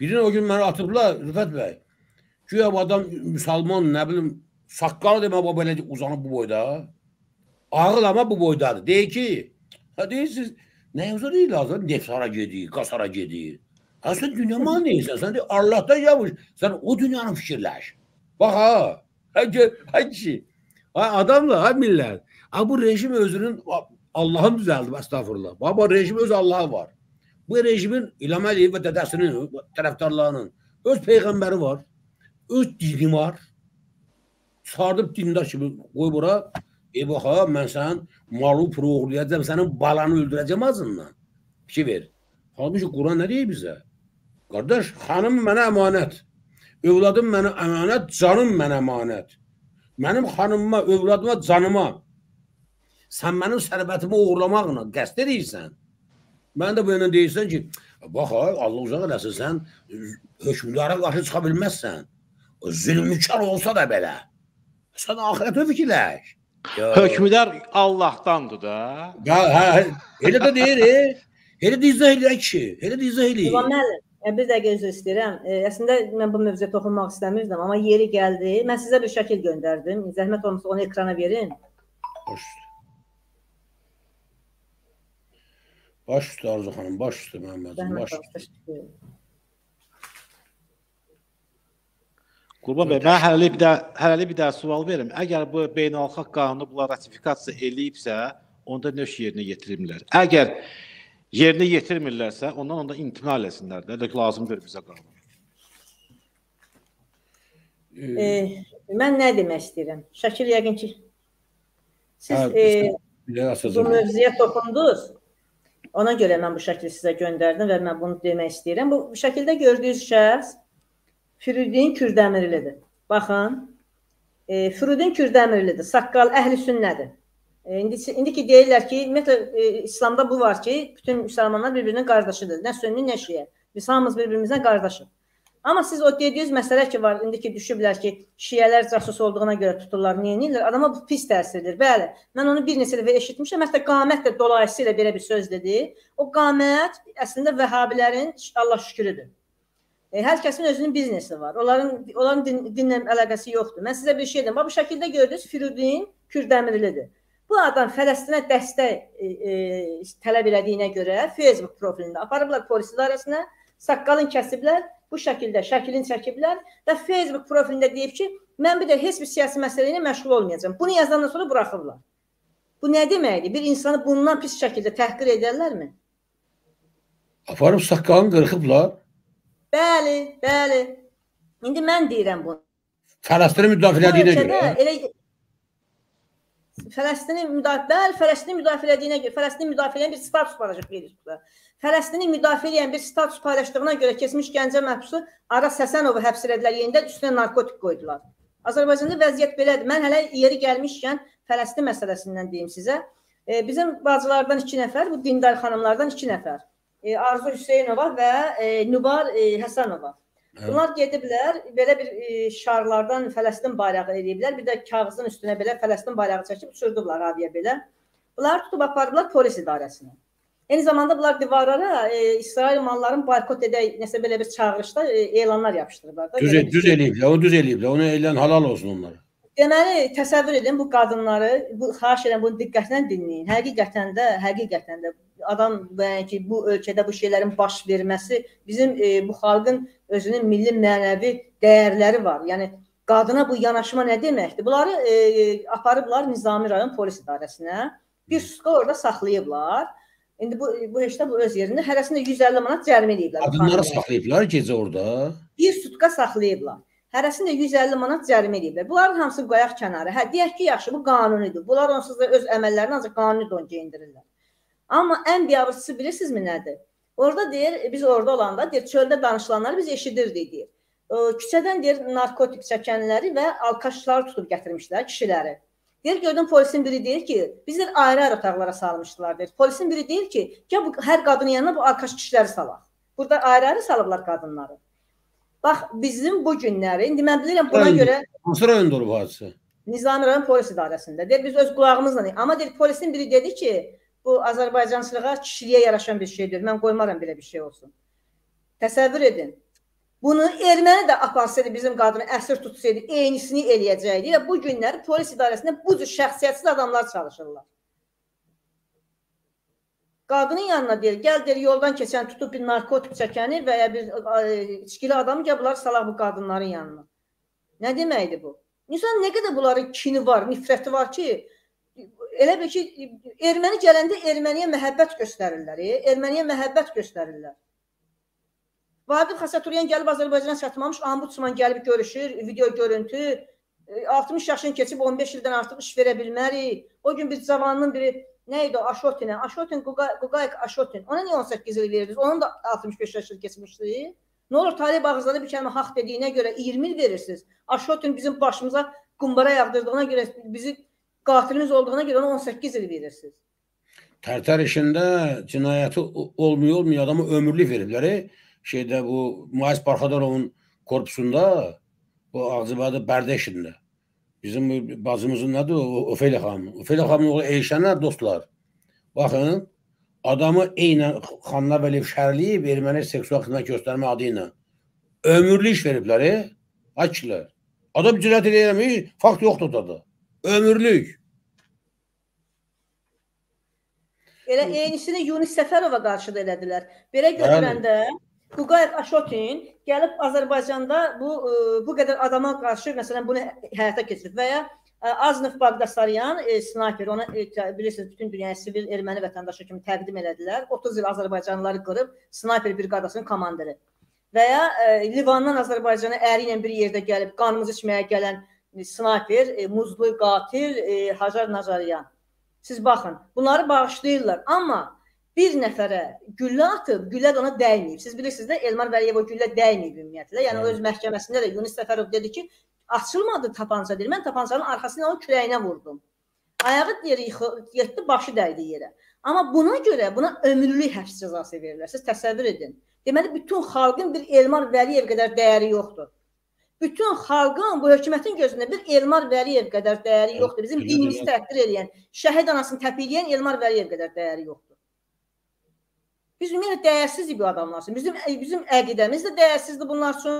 Birini o gün mənə atıblar Rüfət bəy. Güya bu adam müsəlman, nə bilim, saqqalı demə bu belə uzanıb bu boyda. Ağıl ama bu boydadır. Deyir ki, ha deyirsiniz, nə yazır deyil lazım, nefs hara gedir, qas hara gedir. Ha sən dünya mal neysən, sən de Allah'tan yavuş, sən o dünyanın fikirləş. Bax ha, ha, ha ki, ha adamla, ha millət. Ha bu rejim özünün Allah'ın düzəldi, estağfurullah. Bax bu rejim öz Allahı var. Bu rejimin İlham Əliyev və dədəsinin, tərəfdarlarının öz peyğəmbəri var, öz dini var. Sardıb dindar kimi qoy bura, e bax ha, mən sənin malı pulu oğurlayacağım, sənin balanı öldürəcəm azından. Fikir ver. Halbuki Quran nə deyir bizə? Qardaş, xanım mənə əmanət. Övladım mənə əmanət, canım mənə əmanət. Mənim xanımıma, övladıma, canıma sən mənim sərvətimi uğurlamaqla qəsd edirsən. Mən də bu yana deyirsən ki, bax ha, Allah uzaq eləsin, sən hökmdara qarşı çıxa bilməzsən. Zülmükar olsa da belə. Sən axirətə fikirləş. Hökmdar Allahdandır da. Ya, hə, elə də deyir, e. Elə də izah eləyək ki, elə də izah eləyək. İvan müəllim, e, bir dəqiqə üzr istəyirəm. E, əslində mən bu mövzuya toxunmaq istəmirdim, amma yeri gəldi. Mən sizə bir şəkil göndərdim. Zəhmət olmasa onu ekrana verin. Baş üstə. Baş üstə Arzu xanım, baş üstə Məhəmmədciğim, baş üstə. Qurban bəy, mən hələlik bir də hələlik bir də sual verim. Əgər bu beynəlxalq qanunu bunlar ratifikasiya eləyibsə, onda nöş yerinə yetirirlər. Əgər yerinə yetirmirlərsə, ondan onda imtina eləsinlər də. Lazımdır bizə qanun. E, mən nə demək istəyirəm? Şəkil yəqin ki siz Hə, e, bu mövzuya toxundunuz. Ona görə mən bu şəkli sizə göndərdim və mən bunu demək istəyirəm. Bu, şəkildə gördüyünüz şəxs Firudin Kürdəmirlidir. Baxın. E, Firudin Kürdəmirlidir. Saqqal əhli sünnədir. E, indi indi ki deyirlər ki, ümumiyyətlə e, İslamda bu var ki, bütün müsəlmanlar bir-birinin qardaşıdır. Nə sünni, nə şiə. Biz hamımız bir-birimizlə qardaşıq. Amma siz o dediyiniz məsələ ki var, indi ki düşüblər ki, şiələr casus olduğuna görə tuturlar, niyə edirlər? Adama bu pis təsirdir. Bəli, mən onu bir neçə dəfə eşitmişəm. Hətta qamət də dolayısıyla belə bir söz dedi. O qamət əslində vəhabilərin Allah şükürüdür. E, hər kəsin özünün biznesi var. Onların onların din, dinlə əlaqəsi yoxdur. Mən sizə bir şey deyim. Bax bu şəkildə gördünüz Firudin Kürdəmirlidir. Bu adam Fələstinə dəstək e, e, tələb elədiyinə görə Facebook profilində aparıblar polis idarəsinə, saqqalın kəsiblər bu şəkildə şəklini çəkiblər və Facebook profilində deyib ki, mən bir də heç bir siyasi məsələ ilə məşğul olmayacağam. Bunu yazandan sonra buraxıblar. Bu nə deməkdir? Bir insanı bundan pis şəkildə təhqir edərlərmi? Aparıb saqqalını qırxıblar. Bəli, bəli. İndi mən deyirəm bunu. Fələstini müdafiə etdiyinə görə. Elə Fələstini müdafiə, Fələstini müdafiə etdiyinə görə, Fələstini müdafiə edən bir status paylaşıb Facebookda. Fələstini müdafiə edən bir status paylaşdığına görə keçmiş Gəncə məhbusu Aras Həsənovu həbs elədilər, yenidən üstünə narkotik qoydular. Azərbaycanda vəziyyət belədir. Mən hələ yeri gəlmişkən Fələstin məsələsindən deyim sizə. E, bizim bacılardan 2 nəfər, bu dindar xanımlardan 2 nəfər. E, Arzu Hüseynova və e, Nübar e, Həsənova. Bunlar gediblər, belə bir e, şarlardan Fələstin bayrağı eləyiblər, bir də kağızın üstünə belə Fələstin bayrağı çəkib uçurdular aviyə belə. Bunlar tutub apardılar polis idarəsinə. Eyni zamanda bunlar divarlara e, İsrail malların boykot edək, nəsə belə bir çağırışda e, elanlar yapışdırıblar da. Düz, düz şey. eləyiblər, o düz eləyiblər. Onu elan halal olsun onlara. Deməli, təsəvvür edin bu qadınları, bu xahiş edirəm bunu diqqətlə dinləyin. Həqiqətən də, həqiqətən də adam yəni ki, bu ölkədə bu şeylərin baş verməsi bizim e, bu xalqın özünün milli mənəvi dəyərləri var. Yəni qadına bu yanaşma nə deməkdir? Bunları e, aparıblar Nizami rayon polis idarəsinə. Bir sutka orada saxlayıblar. İndi bu bu heçdə bu öz yerində hərəsində 150 manat cərimə ediblər. Qadınları saxlayıblar gecə orada. Bir sutka saxlayıblar. Hərəsində 150 manat cərimə ediblər. Bunların hamısı qoyaq kənara. Hə, deyək ki, yaxşı, bu qanunidir. Bunlar onsuz da öz əməllərini ancaq qanuni don geyindirirlər. Amma ən biabırçısı bilirsinizmi nədir? Orada deyir, biz orada olanda deyir, çöldə danışılanları biz eşidirdik deyir. Küçədən deyir, narkotik çəkənləri və alkaşları tutub gətirmişlər kişiləri. Deyir gördüm polisin biri deyir ki, bizlər ayrı-ayrı otaqlara salmışdılar deyir. Polisin biri deyir ki, ya bu hər qadının yanına bu alkaş kişiləri salaq. Burada ayrı-ayrı salıblar qadınları. Bax bizim bu günləri indi mən bilirəm buna Rayon, görə hansı rayonda olub hadisə? Nizami rayon polis idarəsində. Deyir biz öz qulağımızla, amma deyir polisin biri dedi ki, bu Azərbaycançılığa, kişiliyə yaraşan bir şeydir. Mən qoymaram belə bir şey olsun. Təsəvvür edin. Bunu erməni də aparsaydı bizim qadını əsir tutsaydı, eynisini eləyəcəkdi. Və bu günləri polis idarəsində bu cür şəxsiyyətsiz adamlar çalışırlar. Qadının yanına deyir, gəl deyir, yoldan keçən tutub bir narkotik çəkəni və ya bir e, içkili adamı gəl bunları salaq bu qadınların yanına. Nə deməkdir bu? İnsan nə qədər bunların kini var, nifrəti var ki, elə bil ki, erməni gələndə erməniyə məhəbbət göstərirlər, e? erməniyə məhəbbət göstərirlər. Vaqif Xəsəturyan gəlib Azərbaycana çatmamış, ombudsman gəlib görüşür, video görüntü, 60 yaşını keçib 15 ildən artıq iş verə bilmərik. O gün bir cavanın biri nə idi o Aşotinə, Aşotin Quqayq Aşotin. Ona niyə 18 il verirdiniz? Onun da 65 yaşını keçmişdi. Nə olur Talib ağızları bir kəlmə haqq dediyinə görə 20 il verirsiniz. Aşotin bizim başımıza qumbara yağdırdığına görə bizi qatilimiz olduğuna görə ona 18 il verirsiniz. Tərtər işində cinayəti olmuyor, olmuyor adamı ömürlük veriblər. E? şeydə bu Muayis Parxadarovun korpusunda bu Ağzıbadı Bərdə işində. Bizim bacımızın nədir o? Ofeliya xanım. Ofeliya xanımın oğlu Eyşənlər dostlar. Baxın, adamı eynən Xanlar Vəliyev şərliyib erməni seksual xidmət göstərmə adı ilə ömürlük veriblər. E? Açılar. Adam cürət edəmiş, fakt yoxdur ortada. Ömürlük. Elə eynisini Yunus Səfərova qarşı da elədilər. Belə götürəndə Quqayev Aşotin gəlib Azərbaycanda bu ə, e, bu qədər adama qarşı məsələn bunu həyata keçirib və ya ə, e, Aznif Baqdasaryan e, snayper ona e, bilirsiniz bütün dünyaya sivil erməni vətəndaşı kimi təqdim elədilər. 30 il Azərbaycanlıları qırıb snayper briqadasının komandiri. Və ya ə, Livandan Azərbaycana əri ilə bir yerdə gəlib qanımızı içməyə gələn snayper, e, muzlu qatil e, Hacar Nacaryan. Siz baxın, bunları bağışlayırlar, amma bir nəfərə güllə atıb, güllə də ona dəyməyib. Siz bilirsiniz də Elmar Vəliyev o güllə dəyməyib ümumiyyətlə. Yəni Hı. öz məhkəməsində də Yunus Səfərov dedi ki, açılmadı tapança deyir. Mən tapançanın arxasına onun kürəyinə vurdum. Ayağı deyir yetdi, başı dəydi yerə. Amma buna görə buna ömürlük həbs cəzası verirlər. Siz təsəvvür edin. Deməli bütün xalqın bir Elmar Vəliyev qədər dəyəri yoxdur. Bütün xalqın bu hökumətin gözündə bir Elmar Vəliyev qədər dəyəri yoxdur. Bizim dinimizi təhqir edən, şəhid anasını təpikləyən Elmar Vəliyev qədər dəyəri yoxdur. Biz ümumiyyətlə dəyərsiz bir adamlarsın. Bizim bizim əqidəmiz də dəyərsizdir bunlar üçün.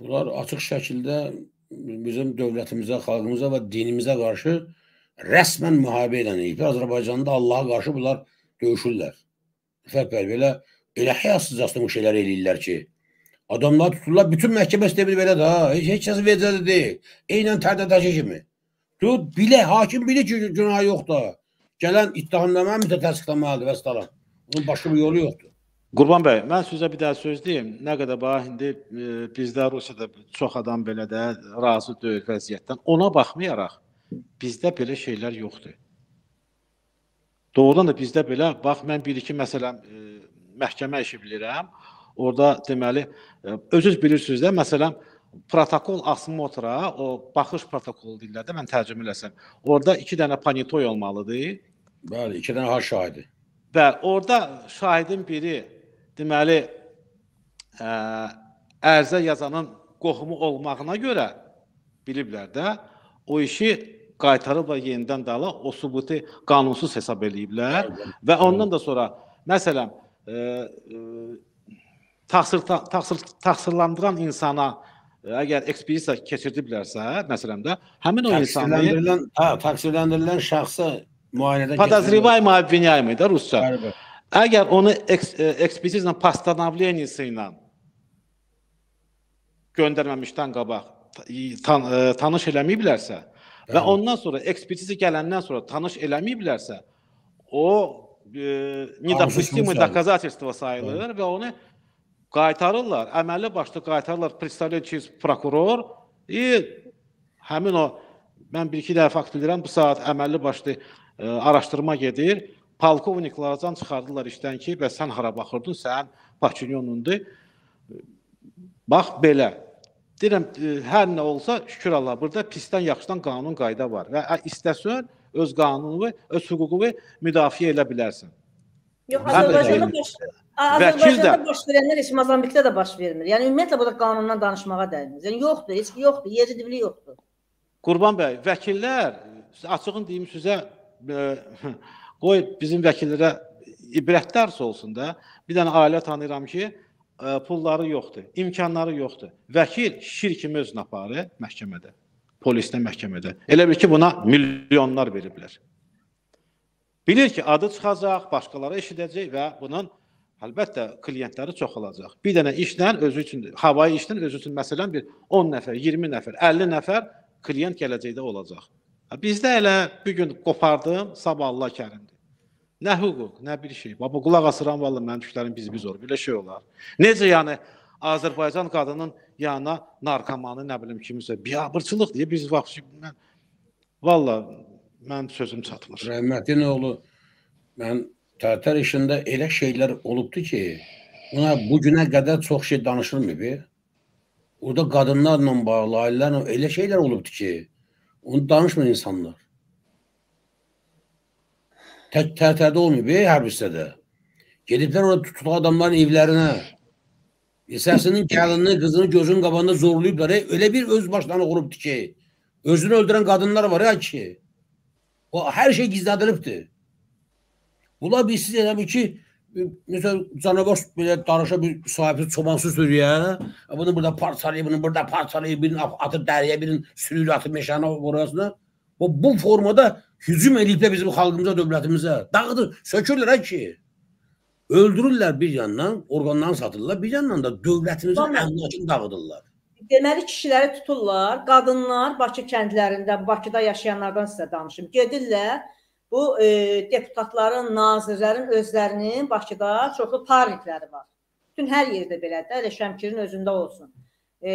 Bunlar açıq şəkildə bizim dövlətimizə, xalqımıza və dinimizə qarşı rəsmən müharibə edən idi. Azərbaycanda Allaha qarşı bunlar döyüşürlər. Bəy belə elə həyasızcasına bu şeylər eləyirlər ki, adamlar tuturlar, bütün məhkəmə sistemi belə də, heç, heç kəs vecədə deyil. Eynən tərdədəki kimi. Tut, bilə, hakim bilir ki, günah yoxdur. Gələn ittihamnamə mütləq təsdiqlənməlidir və salam. Onun başqa bir yolu yoxdur. Qurban bəy, mən sizə bir daha söz deyim. Nə qədər bax indi e, bizdə Rusiyada çox adam belə də razı deyil vəziyyətdən. Ona baxmayaraq bizdə belə şeylər yoxdur. Doğrudan da bizdə belə bax mən bir-iki məsələn e, məhkəmə işi bilirəm. Orada deməli e, özünüz bilirsiniz də məsələn protokol asmotra, o baxış protokolu deyirlər də, mən tərcümə eləsəm. Orada 2 dənə panitoy olmalıdır. Bəli, 2 dənə haş şahidi. Bəli, orada şahidin biri deməli ə, ərzə yazanın qohumu olmağına görə biliblər də o işi qaytarıblar yenidən dala o sübutu qanunsuz hesab eləyiblər və ondan da sonra məsələn ə, ə, təqsir təqsir təqsirlandıran insana əgər ekspedisiya keçirdiblərsə, məsələn də həmin o insanı hə, təqsirləndirilən şəxsə müayinədə подозреваемый обвиняемый да rusca. Bəli. Əgər onu eks, ekspedisiya постановлениеsi ilə göndərməmişdən qabaq tan tanış eləməyiblərsə Bəli. və ondan sonra ekspedisiya gələndən sonra tanış eləməyiblərsə, o e, недопустимое доказательство sayılır Bəli. və onu qaytarırlar, əməlli başlı qaytarırlar pristoletçi prokuror, i həmin o mən bir iki dəfə fakt bilirəm, bu saat əməlli başlı ə, araşdırma gedir. Polkovniklardan çıxardılar işdən ki, bəs sən hara baxırdın? Sən Pakinyonundur. Bax belə. Deyirəm, e, hər nə olsa, şükür Allah, burada pisdən yaxşıdan qanun qayda var və istəsən öz qanunu və öz hüququnu müdafiə edə bilərsən. Yox, Azərbaycanda Azərbaycanda baş verənlər heç Mozambikdə də baş vermir. Yəni ümumiyyətlə burada qanundan danışmağa dəyməz. Yəni yoxdur, heç yoxdur, yeri dibli yoxdur. Qurban bəy, vəkillər açığın deyim sizə e, qoy bizim vəkillərə ibrət dərs olsun da. Bir dənə ailə tanıyıram ki, ə, pulları yoxdur, imkanları yoxdur. Vəkil şir kimi özünü aparır məhkəmədə, polisdə, məhkəmədə. Elə bil ki, buna milyonlar veriblər. Bilir ki, adı çıxacaq, başqaları eşidəcək və bunun əlbəttə klientləri çox olacaq. Bir dənə işlə özü üçün, havayı işlə özü üçün məsələn bir 10 nəfər, 20 nəfər, 50 nəfər klient gələcəkdə olacaq. Bizdə elə bu gün qopardım, sabah Allah kərimdir. Nə hüquq, nə bir şey. Baba qulaq asıram vallahi mənim tüklərim biz-biz olur. Belə şey olar. Necə yəni Azərbaycan qadının yanına narkomanı, nə bilim kimisə biabırçılıq deyə biz vaxt mən vallahi mən sözüm çatmır. Rəhmətin oğlu mən Tərtər işində elə şeylər olubdu ki, buna bu günə qədər çox şey danışılmır. Orada qadınlarla bağlı, ailələrlə elə şeylər olubdu ki, onu danışmır insanlar. Tək tərtərdə olmayıb, hər hissədə. Gediblər orada tutulan adamların evlərinə. Səsinin kəlini, qızını gözünün qabağında zorlayıblar. E, öyle bir öz başlarına olubdu ki, özünü öldürən qadınlar var ya ki, o hər şey gizlədilibdir. Bunlar bir siz elə bir ki, mesela canavar belə danışa bir sahibi çobansı sürüyə, bunu burada parçalayır, bunu burada parçalayır, birini atır dəriyə, birini sürüyür, atır meşanə orasına. Bu, bu formada hücum ediblər bizim xalqımıza, dövlətimizə. Dağıdır, sökürlər ki. Öldürürlər bir yandan, orqanlarını satırlar, bir yandan da dövlətimizin əmlakını dağıdırlar. Deməli kişiləri tuturlar, qadınlar Bakı kəndlərində, Bakıda yaşayanlardan sizə danışım. Gedirlər, bu e, deputatların, nazirlərin özlərinin Bakıda çoxlu parnikləri var. Bütün hər yerdə belədir, elə Şəmkirin özündə olsun. E,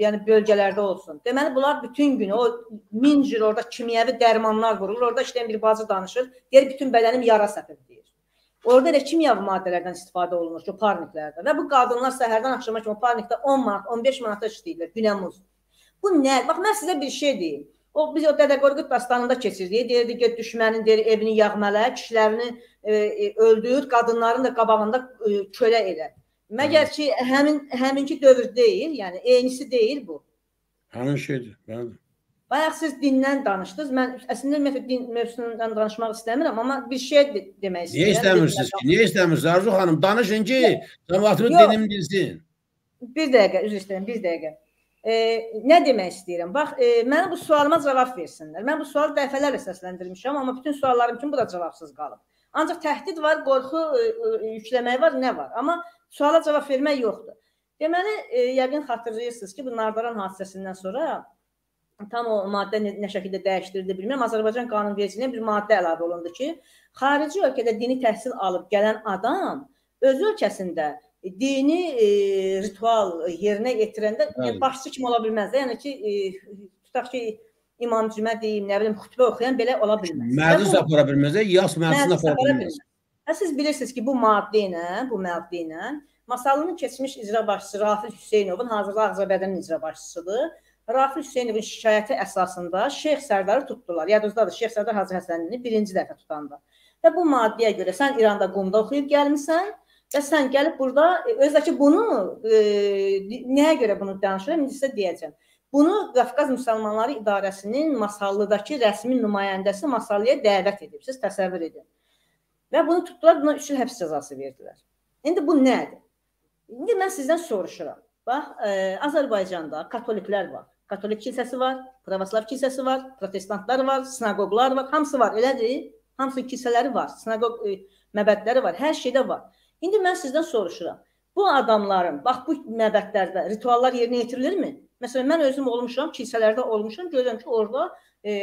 yəni bölgələrdə olsun. Deməli bunlar bütün gün o min cür orada kimyəvi dərmanlar vurulur. Orada işləyən bir bacı danışır, deyir bütün bədənim yara səpib deyir. Orada elə kimyəvi maddələrdən istifadə olunur ki, parniklərdə. Və bu qadınlar səhərdən axşama kimi parnikdə 10 manat, 15 manata işləyirlər günəmuz. Bu nə? Bax mən sizə bir şey deyim. O biz o Dədə Qorqud dastanında keçirdik. Deyirdi ki, düşmənin deyir evini yağmələ, kişilərini e, e, öldür, qadınların da qabağında e, kölə elə. Məgər ki həmin həminki dövr deyil, yəni eynisi deyil bu. Həmin şeydir. Bəli. Bayaq siz dindən danışdınız. Mən əslində ümumiyyətlə din mövzusundan danışmaq istəmirəm, amma bir şey de demək istəyirəm. Niyə istəmirsiniz ki? Niyə istəmirsiniz Arzu xanım? Danışın ki, cəmaatımız dinim bilsin. Bir dəqiqə, üzr istəyirəm, bir dəqiqə. E, nə demək istəyirəm? Bax, e, mənim bu sualıma cavab versinlər. Mən bu sualı dəfələrlə səsləndirmişəm, amma bütün suallarım kimi bu da cavabsız qalıb. Ancaq təhdid var, qorxu e, e, yükləmək var, nə var? Amma suala cavab vermək yoxdur. Deməli, e, yəqin xatırlayırsınız ki, bu Nardaran hadisəsindən sonra tam o maddə nə, nə şəkildə dəyişdirildi bilmirəm. Azərbaycan qanunvericiliyinə bir maddə əlavə olundu ki, xarici ölkədə dini təhsil alıb gələn adam öz ölkəsində dini e, ritual yerinə yetirəndə yəni, başçı kimi ola bilməz də. Yəni ki, e, tutaq ki, imam cümə deyim, nə bilim, xutbə oxuyan belə ola bilməz. Məclis apara bilməz, yas məclis apara bilməz. Və siz bilirsiniz ki, bu maddə ilə, bu maddə ilə Masalının keçmiş icra başçısı Rafil Hüseynovun hazırda Ağcabədən icra başçısıdır. Rafil Hüseynovun şikayəti əsasında Şeyx Sərdarı tutdular. Yadınızdadır, Şeyx Sərdar Hacı Həsənini birinci dəfə tutanda. Və bu maddəyə görə sən İranda qumda oxuyub gəlmisən, Və sən gəlib burada e, özdəki bunu e, nəyə görə bunu danışıram? İndi sizə deyəcəm. Bunu Qafqaz Müsəlmanları İdarəsinin Masallıdakı rəsmi nümayəndəsi Masallıya dəvət edib. Siz təsəvvür edin. Və bunu tutdular, buna 3 il həbs cəzası verdilər. İndi bu nədir? İndi mən sizdən soruşuram. Bax, e, Azərbaycanda katoliklər var. Katolik kilsəsi var, pravoslav kilsəsi var, protestantlar var, sinaqoqlar var, hamısı var, elədir? Hamısı kilsələri var, sinaqoq e, məbədləri var, hər şeydə var. İndi mən sizdən soruşuram. Bu adamların, bax bu məbədlərdə rituallar yerinə yetirilirmi? Məsələn, mən özüm olmuşam, kilsələrdə olmuşam, görürəm ki, orada e,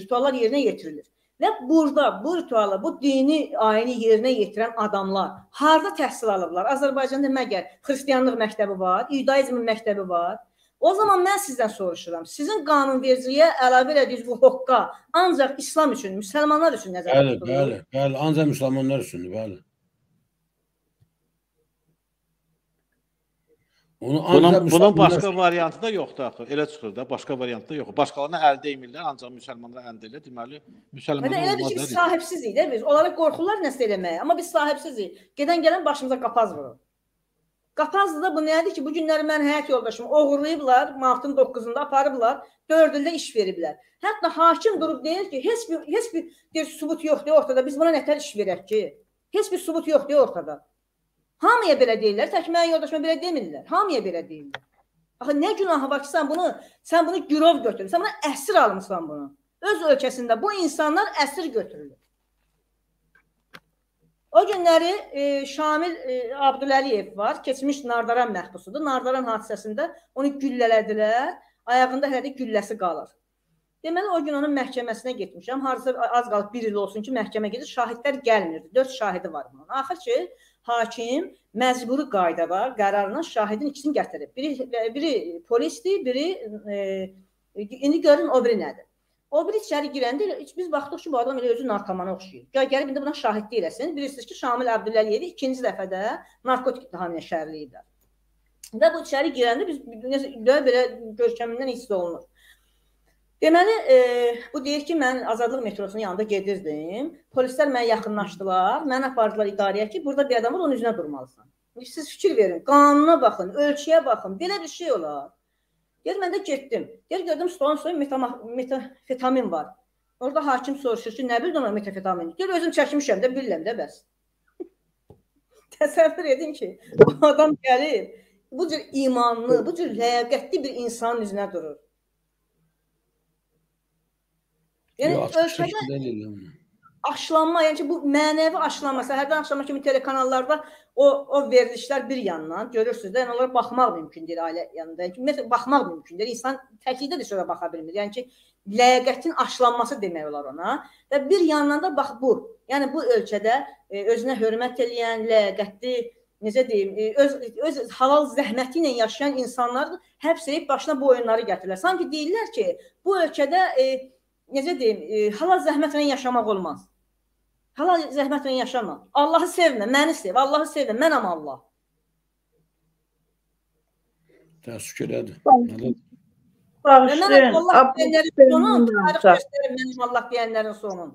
rituallar yerinə yetirilir. Və burada bu ritualı, bu dini ayini yerinə yetirən adamlar harda təhsil alıblar? Azərbaycanda məgər xristianlıq məktəbi var, yudaizmin məktəbi var. O zaman mən sizdən soruşuram. Sizin qanunvericiliyə əlavə etdiyiniz bu hoqqa ancaq İslam üçün, müsəlmanlar üçün nəzərdə tutulur? Bəli, bəli, bəli, ancaq müsəlmanlar üçündür, bəli. Onu bunun, bunun başqa variantı da yoxdur axı. Elə çıxır da, başqa variantı da yox. Başqalarına əldə etmirlər, ancaq müsəlmanlar əldə edir. Deməli, müsəlmanlar olmaz. Elə biz sahibsizik də biz. Onlara qorxurlar nəsə eləməyə, amma biz sahibsizik. Gedən gələn başımıza qapaz vurur. Qapazlı da bu nədir ki, bu günləri mən həyat yoldaşımı oğurlayıblar, martın 9-da aparıblar, 4 ildə iş veriblər. Hətta hakim durub deyir ki, heç bir heç bir deyir, sübut yoxdur ortada. Biz buna nətər iş verək ki? Heç bir sübut yoxdur ortada. Hamıya belə deyirlər, tək mənim yoldaşıma belə demirlər. Hamıya belə deyirlər. Axı nə günahı var ki, sən bunu sən bunu girov götürürsən, sən bunu əsir almısan bunu. Öz ölkəsində bu insanlar əsir götürülür. O günləri e, Şamil e, Abdüləliyev var, keçmiş Nardaran məhbusudur. Nardaran hadisəsində onu güllələdilər, ayağında hələ də gülləsi qalır. Deməli o gün onun məhkəməsinə getmişəm. Hardasa az qalıb 1 il olsun ki, məhkəmə gedir. Şahidlər gəlmirdi. 4 şahidi var bunun. Axır ki, hakim məcburi qaydada qərarına şahidin ikisini gətirib. Biri biri polisdir, biri e, indi görün o biri nədir. O biri içəri girəndə biz baxdıq ki, bu adam elə özü narkomana oxşayır. Gəl gəlib indi buna şahidlik eləsin. Bilirsiniz ki, Şamil Əbdüləliyevi ikinci dəfədə narkotik ittihamı ilə şərləyiblər. Və bu içəri girəndə biz necə belə görkəmindən hiss olunur. Deməli, e, bu deyir ki, mən Azadlıq metrosunun yanında gedirdim. Polislər mənə yaxınlaşdılar. Məni apardılar idarəyə ki, burada bir adam var, onun üzünə durmalısan. Siz fikir verin, qanuna baxın, ölçüyə baxın. Belə bir şey olar. Deyir, mən də getdim. Deyir, gördüm stolun üstündə metafetamin var. Orada hakim soruşur ki, nə bildin o metafetamin? Deyir, özüm çəkmişəm də, bilirəm də bəs. Təsəvvür edin ki, bu adam gəlir, bu cür imanlı, bu cür ləyaqətli bir insanın üzünə durur. Yəni ölkədə aşlanma, yəni ki, bu mənəvi aşlanma, səhərdən axşama kimi telekanallarda o o verilişlər bir yandan görürsüz də, yəni onlara baxmaq mümkün deyil ailə yanında. Yəni ki, baxmaq mümkün deyil. İnsan təklikdə də şöyə baxa bilmir. Yəni ki, ləyaqətin aşlanması demək olar ona. Və bir yandan da bax bu. Yəni bu ölkədə e, özünə hörmət eləyən, ləyaqətli necə deyim, e, öz öz halal zəhməti ilə yaşayan insanlar həbs edib başına bu oyunları gətirirlər. Sanki deyirlər ki, bu ölkədə e, necə deyim, e, halal zəhmətlə yaşamaq olmaz. Halal zəhmətlə yaşama. Allahı sevmə, məni sev. Allahı sevmə, mənəm Allah. Təəssüf elədi. Bağışlayın. Allah deyənlərin sonu, tarix göstərir mənim Allah deyənlərin sonunu.